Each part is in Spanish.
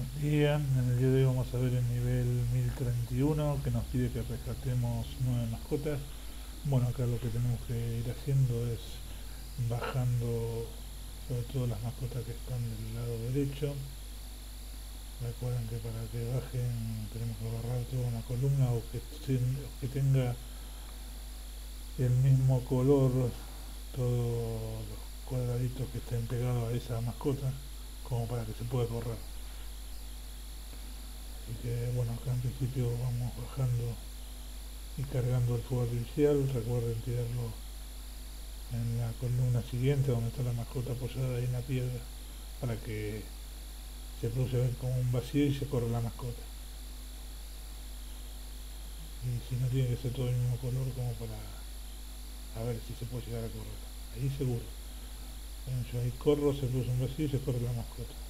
Buen día, en el día de hoy vamos a ver el nivel 1031 que nos pide que rescatemos nueve mascotas. Bueno, acá lo que tenemos que ir haciendo es bajando sobre todo las mascotas que están del lado derecho. Recuerden que para que bajen tenemos que agarrar toda una columna o que, tenga el mismo color todos los cuadraditos que estén pegados a esa mascota como para que se pueda correr así que bueno acá en principio vamos bajando y cargando el fuego artificial. Recuerden tirarlo en la columna siguiente donde está la mascota apoyada ahí en la piedra para que se produce como un vacío y se corre la mascota. Y si no tiene que ser todo el mismo color como para a ver si se puede llegar a correr. Ahí seguro. Yo ahí corro, se produce un vacío y se corre la mascota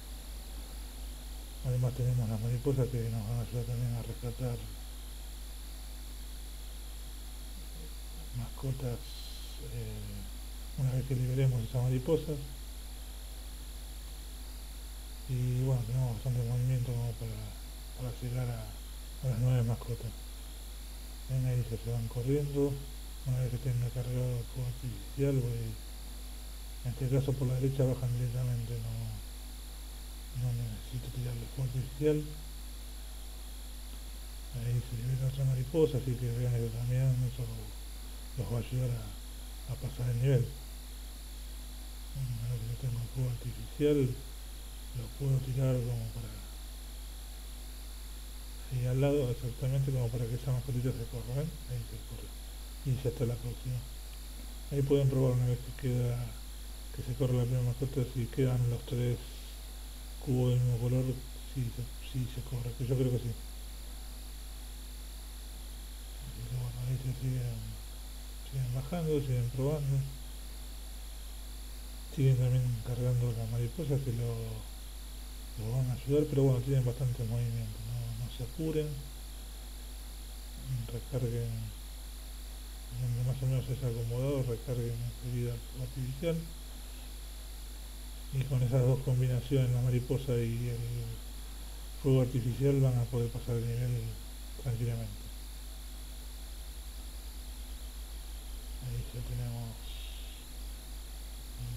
Además tenemos las mariposas que nos van a ayudar también a rescatar mascotas eh, una vez que liberemos esas mariposas. Y bueno, tenemos bastante movimiento como para, llegar a, las nueve mascotas. Ven ahí se, van corriendo. Una vez que tenga cargado el fuego artificial, en este caso por la derecha bajan directamente, no, no necesito tirarle fuego ahí se libera otra mariposa así que vean que también eso los va a ayudar a, pasar el nivel. Vez que tengo el fuego artificial lo puedo tirar como para ahí al lado exactamente como para que esa mascotita se corra ahí se corre. Y ya está la próxima. Ahí pueden probar una vez que queda que se corre la primera mascota si quedan los tres cubo del mismo color sí, sí se corre, que yo creo que sí. Que bueno, ahí se siguen, siguen bajando, siguen probando. Siguen también cargando las mariposas que lo, lo van a ayudar, pero bueno, tienen bastante movimiento, no, no se apuren, recarguen donde más o menos es acomodado, recarguen vida artificial y con esas dos combinaciones, la mariposa y el fuego artificial, van a poder pasar el nivel tranquilamente. Ahí ya tenemos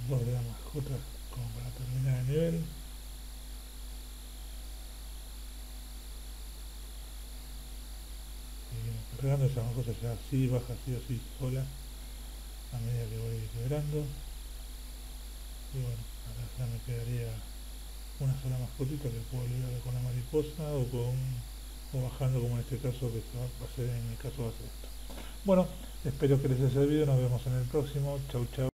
dos de las mascotas como para terminar el nivel. Y cargando esa mascota ya así, baja así o así sola a medida que voy liberando y bueno, ahora ya me quedaría una sola mascotita que puedo liberar con la mariposa o con o bajando como en este caso que va a ser en el caso va a ser esto. Bueno, espero que les haya servido, nos vemos en el próximo, chau chau.